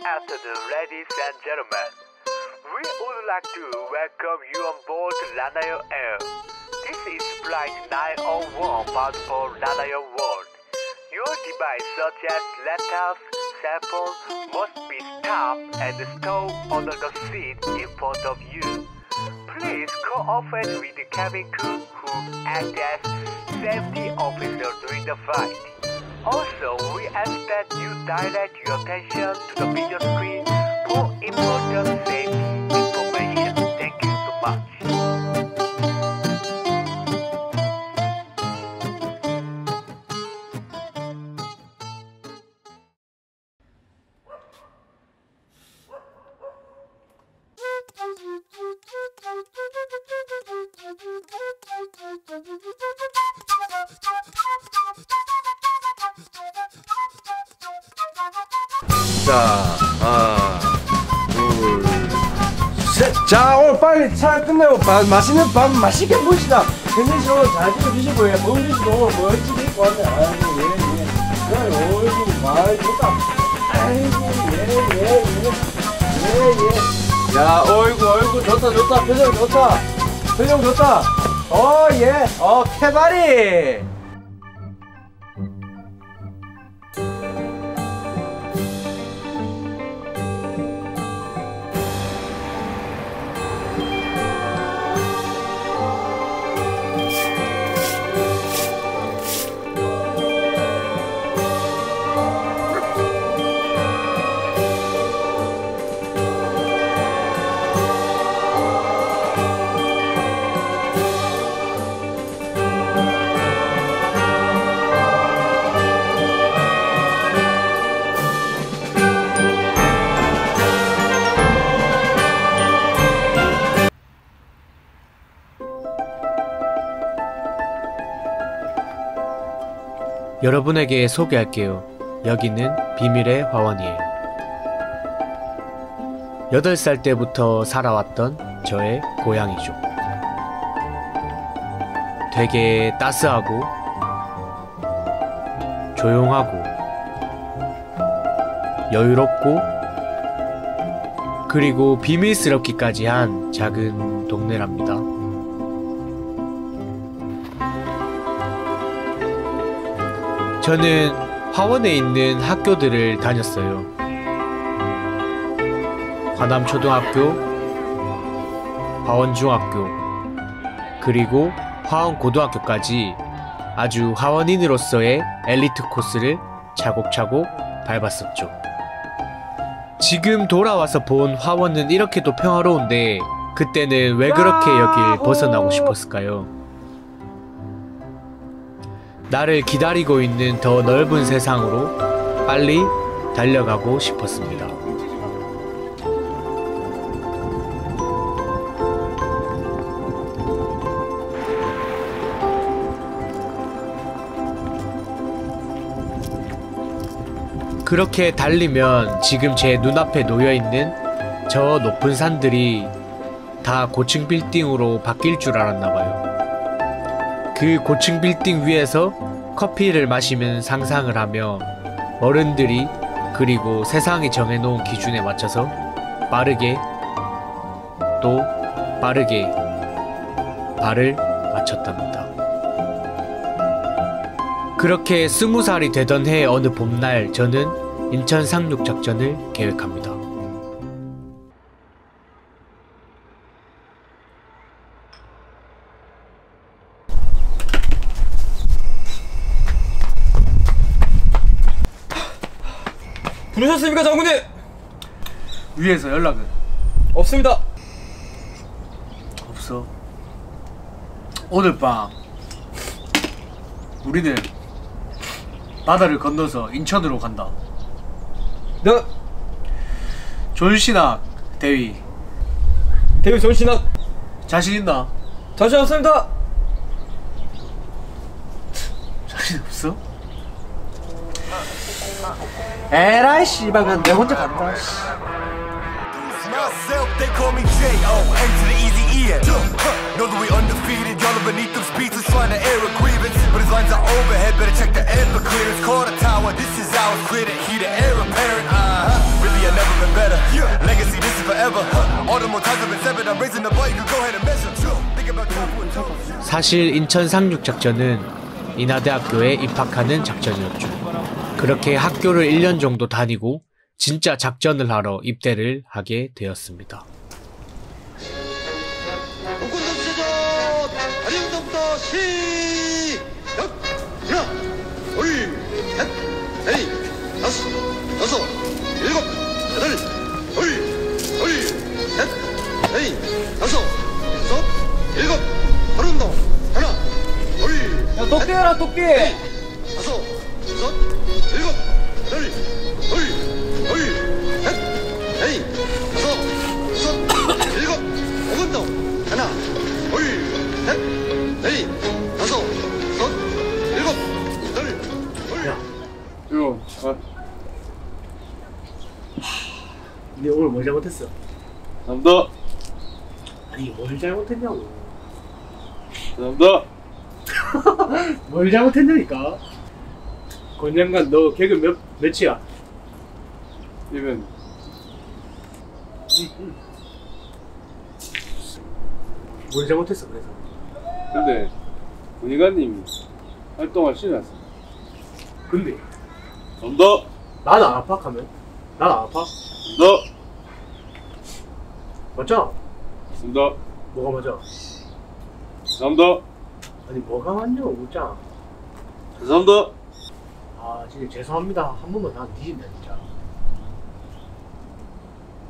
ladies and gentlemen. We would like to welcome you on board Lanayo Air. This is flight 901 bound for Lanayo World. Your device such as laptops, cell phone must be stopped and stored under the seat in front of you. Please cooperate with the cabin crew who act as safety officer during the flight. Also, we ask that you direct your attention to the video screen for important safety 자, 하나, 둘, 셋. 자, 오늘 빨리 차 끝내고 밥, 맛있는 밥 맛있게 보시다. 현진 씨 오늘 잘 찍어주시고요. 범준 씨도 오늘 멋지게 입고 왔네. 아이고, 예, 예. 그래, 말 좋다. 아이고, 예, 예, 예. 예, 예. 야, 어이구, 어이구, 좋다, 좋다. 표정 좋다. 표정 좋다. 어, 예. 어, 캐바리. 여러분에게 소개할게요. 여기는 비밀의 화원이에요. 8살 때부터 살아왔던 저의 고향이죠. 되게 따스하고, 조용하고, 여유롭고, 그리고 비밀스럽기까지 한 작은 동네랍니다. 저는 화원에 있는 학교들을 다녔어요. 화남초등학교, 화원중학교, 그리고 화원고등학교까지 아주 화원인으로서의 엘리트 코스를 차곡차곡 밟았었죠. 지금 돌아와서 본 화원은 이렇게도 평화로운데 그때는 왜 그렇게 여길 벗어나고 싶었을까요? 나를 기다리고 있는 더 넓은 세상으로 빨리 달려가고 싶었습니다. 그렇게 달리면 지금 제 눈앞에 놓여 있는 저 높은 산들이 다 고층 빌딩으로 바뀔 줄 알았나 봐요. 그 고층 빌딩 위에서 커피를 마시면 상상을 하며 어른들이 그리고 세상이 정해놓은 기준에 맞춰서 빠르게 또 빠르게 발을 맞췄답니다. 그렇게 스무 살이 되던 해 어느 봄날 저는 인천 상륙 작전을 계획합니다. 부르셨습니까 장군님? 위에서 연락은 없습니다. 없어. 오늘 밤 우리는 바다를 건너서 인천으로 간다. 네, 존신학 대위 대위 전신학 자신 있나? 자신 없습니다. 자신 없어? 에라이 씨발 그냥 내 혼자 간다 Myself, they call me J-O-N to the easy E-N Know that we undefeated, y'all are beneath them speeches Trying to air a grievance, but his lines are overhead Better check the air for clearance, call the tower This is ours, clear the heat, the air apparent Uh-huh, really I've never been better Legacy, this is forever All the more times I've been severed, I'm raising the bar You can go ahead and measure Think about time for a 사실 인천 36 작전은 인하대학교에 입학하는 작전이었죠 그렇게 학교를 1년 정도 다니고 진짜 작전을 하러 입대를 하게 되었습니다. 국군동체전 다림동부터 시작 하나 둘셋넷 다섯 여섯 일곱 여덟 둘둘셋넷 다섯 여섯 일곱 다림동 하나 야둘 토끼 해라 다섯 여섯 근데 오늘 뭘 잘못했어? 감사합니다. 아니 뭘 잘못했냐고 감사합니다. 뭘 잘못했냐니까 권장관 너 개그 몇, 몇이야? 이면 뭘 잘못했어 그래서 근데 군의관님 활동하시지 않습니까? 근데 감사합니다. 나는 안 아파 하면 난안 아파? 감사합니다. 맞잖아 감사합니다. 뭐가 맞아? 감사합니다. 아니 뭐가 맞냐고 묻잖아 감사합니다. 아 진짜 죄송합니다 한 번만 난 뒤진다 진짜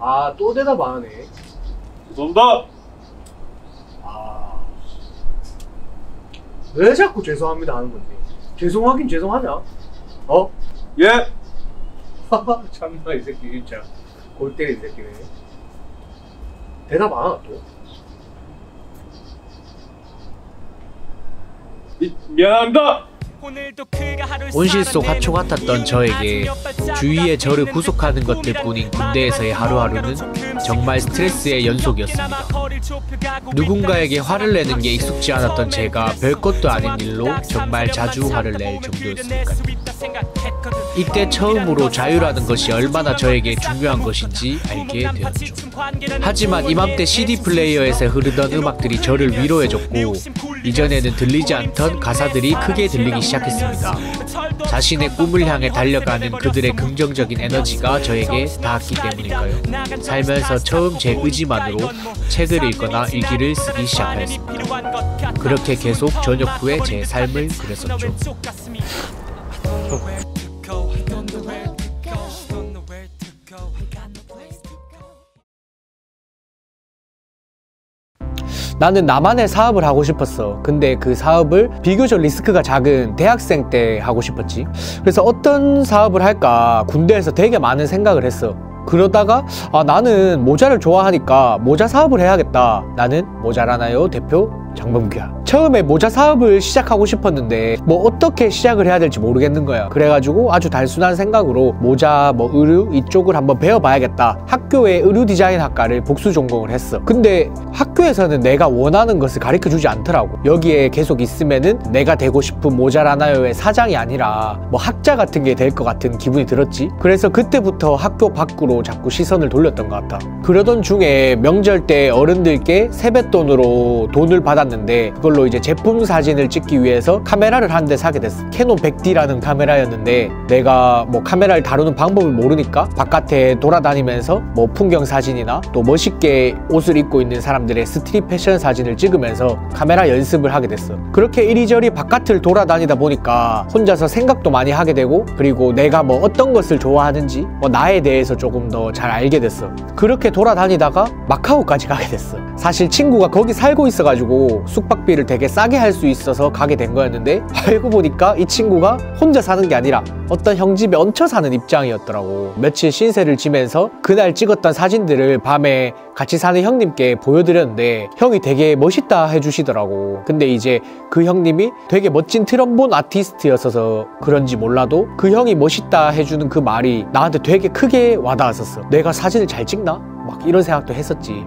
아 또 대답 안 하네 감사합니다. 아. 왜 자꾸 죄송합니다 하는 건데? 죄송하긴 죄송하냐? 어? 예. 하하, 참나 이 새끼 진짜 골 때린 새끼네. 대답 안 하나 또? 미, 미안합니다. 온실 속 하초 같았던 저에게 주위에 저를 구속하는 것들 뿐인 군대에서의 하루하루는 정말 스트레스의 연속이었습니다. 누군가에게 화를 내는 게 익숙지 않았던 제가 별것도 아닌 일로 정말 자주 화를 낼 정도였으니까요. 이때 처음으로 자유라는 것이 얼마나 저에게 중요한 것인지 알게 되었죠. 하지만 이맘때 CD 플레이어에서 흐르던 음악들이 저를 위로해줬고 이전에는 들리지 않던 가사들이 크게 들리기 시작했습니다. 자신의 꿈을 향해 달려가는 그들의 긍정적인 에너지가 저에게 닿았기 때문일까요? 살면서 처음 제 의지만으로 책을 읽거나 일기를 쓰기 시작하였습니다. 그렇게 계속 저녁 후에 제 삶을 그렸었죠. 나는 나만의 사업을 하고 싶었어. 근데 그 사업을 비교적 리스크가 작은 대학생 때 하고 싶었지. 그래서 어떤 사업을 할까 군대에서 되게 많은 생각을 했어. 그러다가 아, 나는 모자를 좋아하니까 모자 사업을 해야겠다. 나는 모자라나요 대표 장범규야. 처음에 모자 사업을 시작하고 싶었는데 뭐 어떻게 시작을 해야 될지 모르겠는 거야. 그래가지고 아주 단순한 생각으로 모자 뭐 의류 이쪽을 한번 배워봐야겠다. 학교에 의류 디자인 학과를 복수 전공을 했어. 근데 학교에서는 내가 원하는 것을 가르쳐 주지 않더라고. 여기에 계속 있으면은 내가 되고 싶은 모자라나요의 사장이 아니라 뭐 학자 같은 게 될 것 같은 기분이 들었지. 그래서 그때부터 학교 밖으로 자꾸 시선을 돌렸던 것 같아. 그러던 중에 명절 때 어른들께 세뱃돈으로 돈을 받 았는데 그걸로 이제 제품 사진을 찍기 위해서 카메라를 한 대 사게 됐어. 캐논 100D라는 카메라였는데 내가 뭐 카메라를 다루는 방법을 모르니까 바깥에 돌아다니면서 뭐 풍경 사진이나 또 멋있게 옷을 입고 있는 사람들의 스트릿 패션 사진을 찍으면서 카메라 연습을 하게 됐어. 그렇게 이리저리 바깥을 돌아다니다 보니까 혼자서 생각도 많이 하게 되고 그리고 내가 뭐 어떤 것을 좋아하는지 뭐 나에 대해서 조금 더 잘 알게 됐어. 그렇게 돌아다니다가 마카오까지 가게 됐어. 사실 친구가 거기 살고 있어가지고 숙박비를 되게 싸게 할 수 있어서 가게 된 거였는데 알고 보니까 이 친구가 혼자 사는 게 아니라 어떤 형 집에 얹혀 사는 입장이었더라고. 며칠 신세를 지면서 그날 찍었던 사진들을 밤에 같이 사는 형님께 보여드렸는데 형이 되게 멋있다 해주시더라고. 근데 이제 그 형님이 되게 멋진 트럼본 아티스트였어서 그런지 몰라도 그 형이 멋있다 해주는 그 말이 나한테 되게 크게 와닿았었어. 내가 사진을 잘 찍나? 막 이런 생각도 했었지.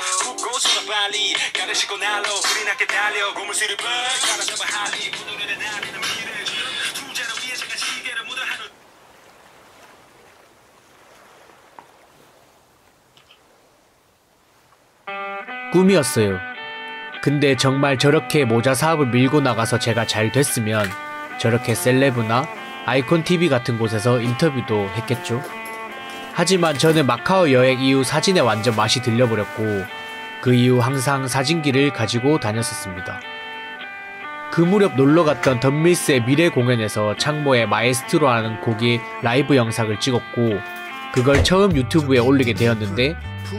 빨리 가르치고 날로 불이 나게 달려 고물수를 벌 갈아잡아 할리 부도를 날리는 미래를 투자로 위해 제가 시계를 묻어 하루 꿈이었어요. 근데 정말 저렇게 모자 사업을 밀고 나가서 제가 잘 됐으면 저렇게 셀레브나 아이콘 TV 같은 곳에서 인터뷰도 했겠죠. 하지만 저는 마카오 여행 이후 사진에 완전 맛이 들려버렸고 그 이후 항상 사진기를 가지고 다녔었습니다. 그 무렵 놀러 갔던 던밀스의 미래 공연에서 창모의 마에스트로라는 곡의 라이브 영상을 찍었고 그걸 처음 유튜브에 올리게 되었는데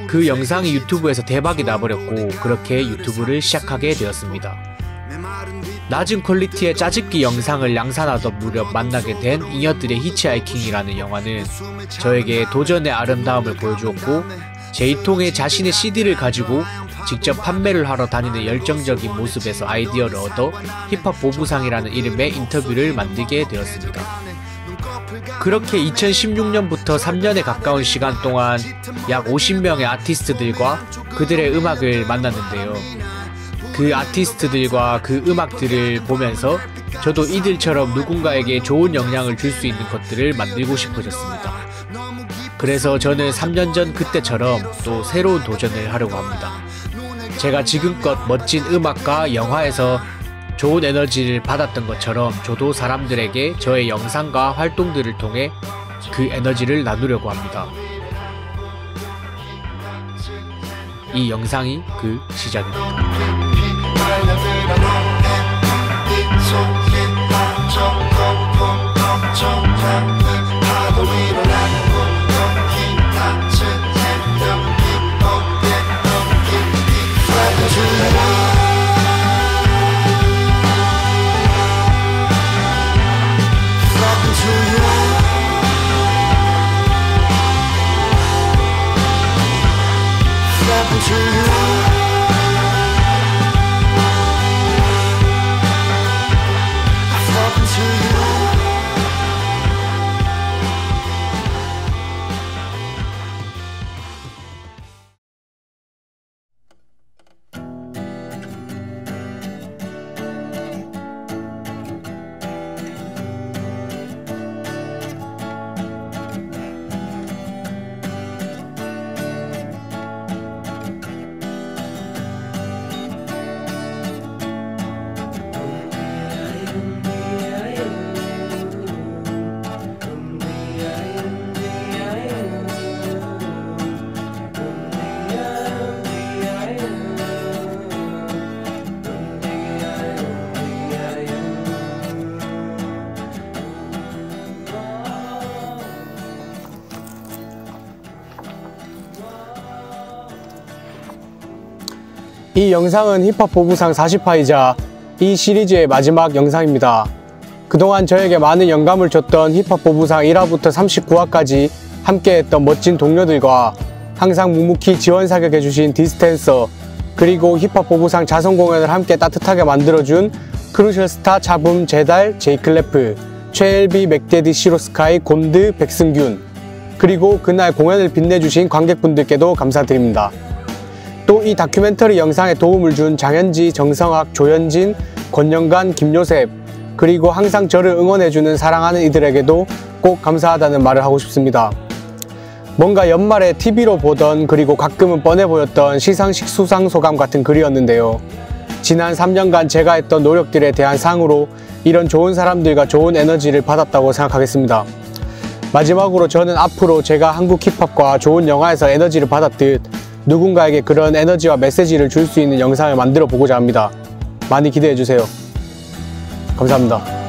그 영상이 유튜브에서 대박이 나버렸고 그렇게 유튜브를 시작하게 되었습니다. 낮은 퀄리티의 짜집기 영상을 양산하던 무렵 만나게 된 잉여들의 히치하이킹이라는 영화는 저에게 도전의 아름다움을 보여주었고 제이통의 자신의 CD를 가지고 직접 판매를 하러 다니는 열정적인 모습에서 아이디어를 얻어 힙합 보부상이라는 이름의 인터뷰를 만들게 되었습니다. 그렇게 2016년부터 3년에 가까운 시간 동안 약 50명의 아티스트들과 그들의 음악을 만났는데요. 그 아티스트들과 그 음악들을 보면서 저도 이들처럼 누군가에게 좋은 영향을 줄 수 있는 것들을 만들고 싶어졌습니다. 그래서 저는 3년 전 그때처럼 또 새로운 도전을 하려고 합니다. 제가 지금껏 멋진 음악과 영화에서 좋은 에너지를 받았던 것처럼 저도 사람들에게 저의 영상과 활동들을 통해 그 에너지를 나누려고 합니다. 이 영상이 그 시작입니다. to you. 이 영상은 힙합 보부상 40화이자 이 시리즈의 마지막 영상입니다. 그동안 저에게 많은 영감을 줬던 힙합 보부상 1화부터 39화까지 함께했던 멋진 동료들과 항상 묵묵히 지원 사격해주신 디스텐서 그리고 힙합 보부상 자선 공연을 함께 따뜻하게 만들어준 크루셜 스타 차붐 제달 제이클레프 최엘비 맥대디 시로스카이 곤드 백승균 그리고 그날 공연을 빛내주신 관객분들께도 감사드립니다. 또 이 다큐멘터리 영상에 도움을 준 장현지, 정성학, 조현진, 권영관, 김요셉 그리고 항상 저를 응원해주는 사랑하는 이들에게도 꼭 감사하다는 말을 하고 싶습니다. 뭔가 연말에 TV로 보던 그리고 가끔은 뻔해 보였던 시상식 수상 소감 같은 글이었는데요. 지난 3년간 제가 했던 노력들에 대한 상으로 이런 좋은 사람들과 좋은 에너지를 받았다고 생각하겠습니다. 마지막으로 저는 앞으로 제가 한국 힙합과 좋은 영화에서 에너지를 받았듯 누군가에게 그런 에너지와 메시지를 줄 수 있는 영상을 만들어 보고자 합니다. 많이 기대해 주세요. 감사합니다.